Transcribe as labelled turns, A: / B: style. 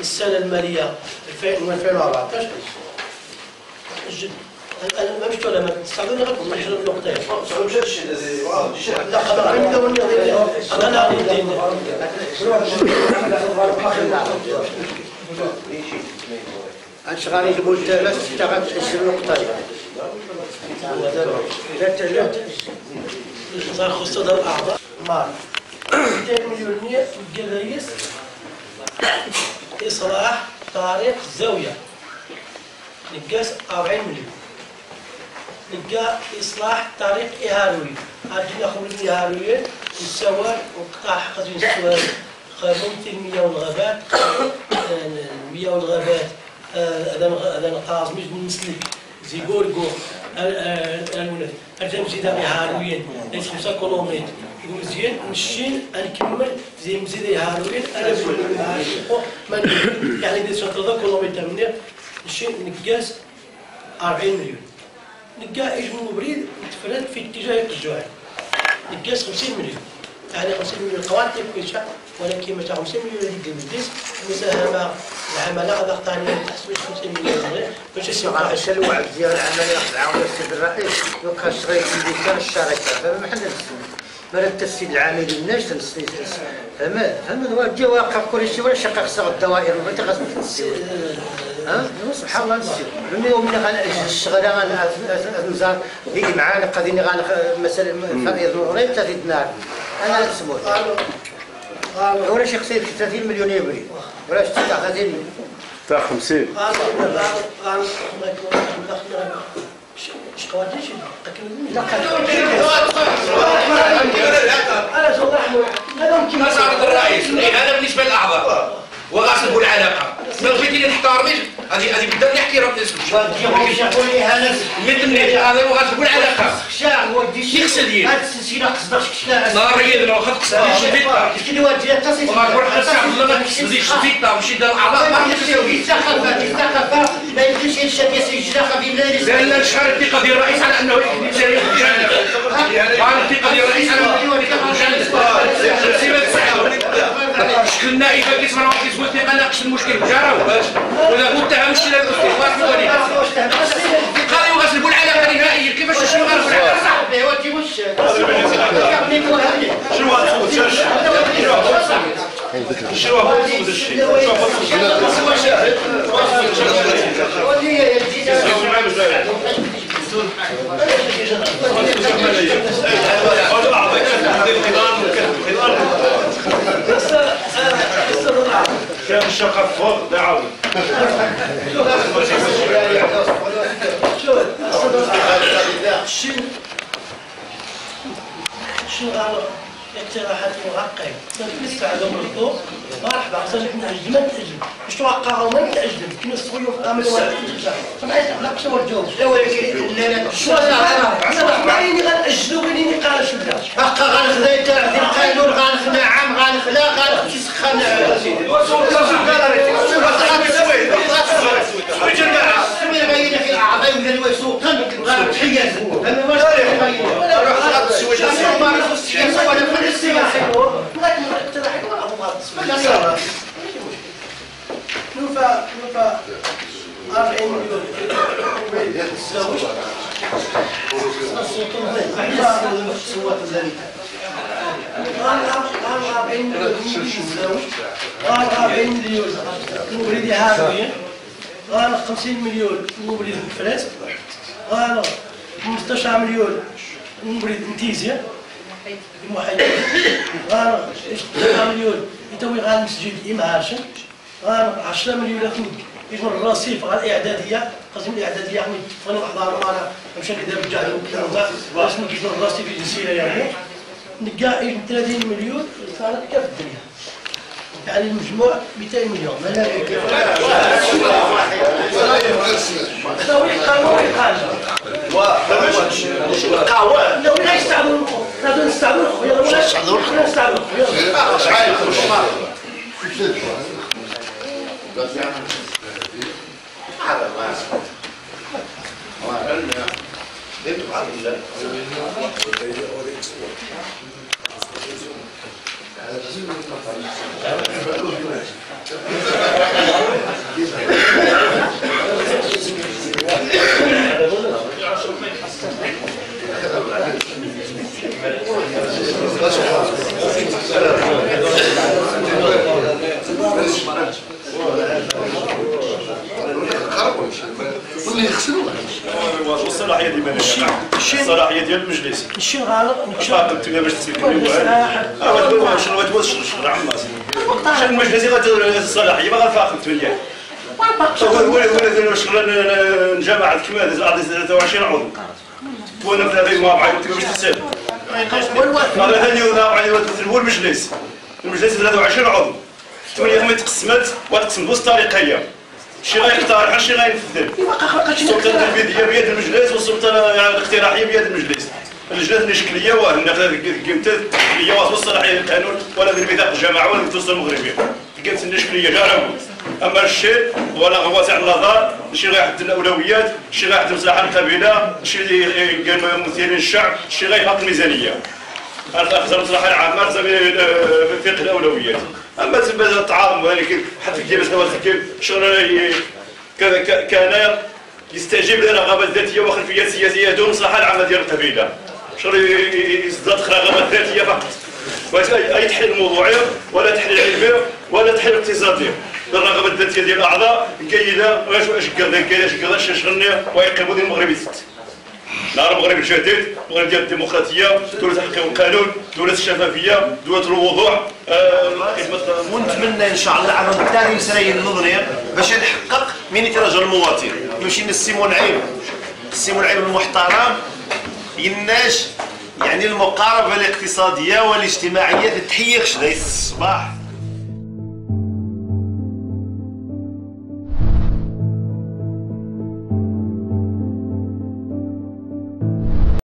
A: السنة الماليه 2014 جد أنا ما مشيت ولا ما تستعملوني غير 12 نقطه لا خبر عندي وني أنا لا عندي
B: اش غادي يجيبوا الثلاث اشتغلت 20 نقطه لا لا
A: صار خصوصا الاعضاء مال 200 مليون نية الجرايس إصلاح طريق الزاويه نقاس 40 مليون. نلقى إصلاح طريق اهاروي عندنا خروج اهارويين والسواد وقطاع حقتين السواد. خرمون المياه والغابات. المياه والغابات. هذا هذا نقاص مش نسلك زي غورغو الجنب زيدا هاروين ليس 5 كيلومتر. مزيان نمشي نكمل زي مزيد هاروين أنا يعني دي 3 كيلومتر من نمشي نقاس 40 مليون. نلقى اجمل بريد يتفرد في اتجاه الجوع نقاس 50 مليون. يعني 50 مليون قوانين كويسه ولكن متى 50 مليون هذيك المديس مساهمه العماله غدا ثانيا تحسب 50 مليون باش يسمع
B: اش الوعد ديال العملية العون السيد الرئيس يبقى شغال في ديك الشركة. فما محل مرة التسييد العاملين الناس تنسي فما فما جا واقف كل شيء ولا شقق صغ الدوائر وما تغاز ها؟ سبحان الله نسير من يوم اللي غان الشغل غان نزار بيجي معانا قاعدين غان مثلا فريض نورين نار. أنا اسمه ولا شي خسير 30 مليون يبري ولا شي 30
C: تاع 50
A: أنا صراحة هذا يمكن
D: مساعدة الرئيس هذا بالنسبة للأعضاء وغاسل العلاقة لو جيتي نحتارميش هذه هذه بدا نحكي راه
B: وديهم شافوا لي هذا
D: يدني هذا وغاسل العلاقة
B: شاع ودي
D: شي خسدين
B: هاد السلسلة. قصدك شكلها
D: ناريا لو خدت شديدة
B: كي ودي التصيص
D: وغنروح نساعد ولا ما تسديش شديدة وشي دار الأعضاء ما تسوي
B: ما يمكنش ينشد ياسر الجراحه في بلاد
D: لأن شحال الثقة ديال الرئيس على أنه يكذب شريف الجنة وعلى الثقة ديال الرئيس على أنه يكذب الجنة سيبك سعد شكل النائبة كيسمع واحد كيسوي الثقة ناقش المشكل جراو ولا متهم مشكلة الاستخبار في الوليد قال يغسلوا العلاقة نهائيا كيفاش شنو غنقول العلاقة
B: صاحبي ودي وش
C: شنو هذا الشيء الشقة فوق دعوي
A: شنو قالوا اقتراحات معقده نستعدوا من الضوء مرحبا خصنا نتأجل ما نتأجل مش توقعوا ما نتأجل كنا في امل واحد سمعت لا شنو الجواب
B: لا ولكن لا لا
A: شو أنا معيني غنأجلوا غير نقال شو الناس
B: بقى غنخدا يتعرف القانون غنخدا عام غنخدا غنخدي سخان سمي باين في الاعضاء ولا الوسوق غنتحيز أنا ما باين
A: لكن الاقتراحات ما هو نوفا 40 مليون. قال 40 مليون. قال 40 مليون مبرد هاوية قال 50 مليون مبرد الفريس قال 15 مليون مبرد انتيزيا المحيط قال 10 مليون يتوي غير المسجد إمهاشن قال 10 مليون ياخذ يجمع الرصيف غير الإعدادية. قسم الإعدادية يعني فانا أحضر معنا مشان كذا بجاه وكذا اسمه يجمع الرصيف الجنسية يعني. نلقى يجمع 30 مليون. صارت كيف الدنيا. يعني المجموع 200 مليون. ما لا تسوي قانون حاجة. لو لا يستعملوا
E: Thank you.
C: والصلاحيه ديال الصلاحيه ديال المجلس باش تسير
A: والإصلاح.
C: شنو شنو عماس شنو المجلس غادي الصلاحيه ما غنفاقم تمنيا ولا شغل جماعة كما هذه 23 عضو وأنا في هذه ما بعد باش تسال هذا هذه هو المجلس المجلس 23 عضو ثمانية هم تقسمت وتقسم بوسط طريقية شي غيقترح شي غينفذ السلطة التنفيذية بيد المجلس والسلطة الاقتراحية بيد المجلس. اللجنة التشكيلية وهن قيمت هي وصل الصلاحية للقانون ولا بميثاق الجماعة ولا بالدستور المغربي قيمت التشكيلية جارة أما الشيء ولا واسع النظر شي غيحدد الأولويات شي غيحدد مصلحة القبيلة شي قال ممثلين الشعب شي غيحط الميزانيه أخذ المصلحة العامة فقه الأولويات. أما تبدا الطعام ولكن حتى كي مثلا شغل كان يستجيب للرغبات الذاتيه وخلفيات سياسية دون المصلحه العامه ديال القبيلة. شغل يزداد رغبات ذاتية فقط. اي تحليل موضوعي ولا تحليل علمي ولا تحليل اقتصادي. الرغبه الذاتية ديال الأعضاء كاينة واش واش كذا كذا شغلني ويقيموا ديال المغرب ست نهار المغرب الجديد المغرب ديال الديمقراطية دولة تحقيق القانون دولة الشفافية دولة الوضوح آه،
F: ونتمنى إن شاء الله على الدار يسري النظريه باش نحقق من يترجى المواطن يمشي للسي منعم السي منعم المحترم يناش يعني المقاربة الاقتصادية والاجتماعية تتحيخش ليس الصباح